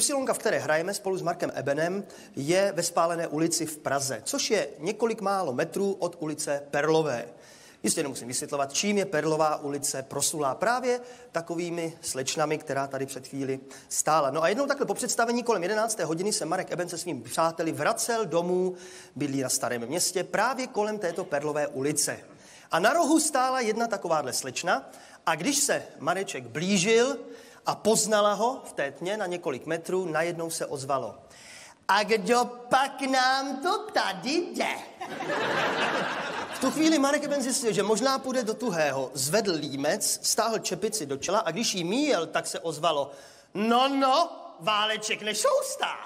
Y, v které hrajeme spolu s Markem Ebenem, je ve Spálené ulici v Praze, což je několik málo metrů od ulice Perlové. Jistě nemusím vysvětlovat, čím je Perlová ulice prosulá právě takovými slečnami, která tady před chvíli stála. No a jednou takhle po představení kolem 11. hodiny se Marek Eben se svými přáteli vracel domů, bydlí na starém městě, právě kolem této Perlové ulice. A na rohu stála jedna takováhle slečna a když se Mareček blížil a poznala ho v té tmě na několik metrů, najednou se ozvalo. A kdo pak nám to tady jde? V tu chvíli Marek Eben zjistil, že možná půjde do tuhého. Zvedl límec, stáhl čepici do čela a když jí míjel, tak se ozvalo. No, no, váleček nešoustá.